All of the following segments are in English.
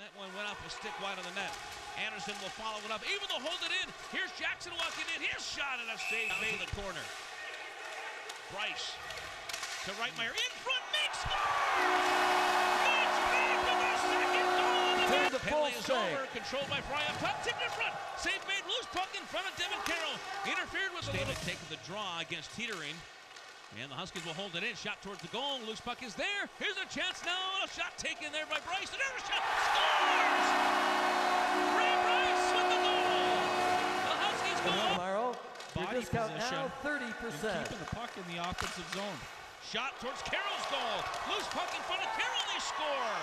That one went off a stick wide on the net. Anderson will follow it up, able to hold it in. Here's Jackson walking in. His shot and a save made in the corner. Brice to Reitmeyer in front, makes score! Mitch Meek with the second goal of the To Penalty is save. over, controlled by Fry up top, tipped in front. Save made, loose puck in front of Devin Carroll. Interfered with a little. Taking the draw against Teetering. And the Huskies will hold it in. Shot towards the goal. Loose puck is there. Here's a chance now. A shot taken there by Brice. Another shot. Scores! Ray Brice with the goal. The Huskies go up. Tomorrow, Body discount now position. 30%. Keeping the puck in the offensive zone. Shot towards Carroll's goal. Loose puck in front of Carroll. They score.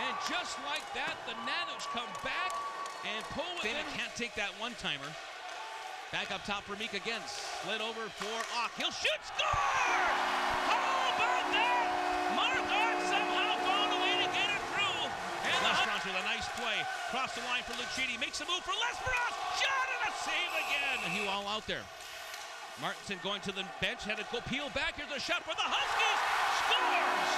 And just like that, the Nanooks come back and pull within. can't take that one timer. Back up top for Meek again. Slid over for Auk. He'll shoot. Score! How about that? Mark Auk somehow found a way to get it through. And Lestrons with a nice play. Cross the line for Lucchini. Makes a move for L'Esperance. Shot and a save again. And he all out there. Martinson going to the bench, had to go peel back. Here's a shot for the Huskies. Scores!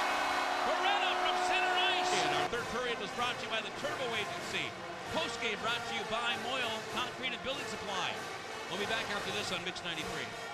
Beretta from center ice. And our third period was brought to you by the Turbo Agency. Post game brought to you by Moyle Concrete and Building Supply. We'll be back after this on Mix 93.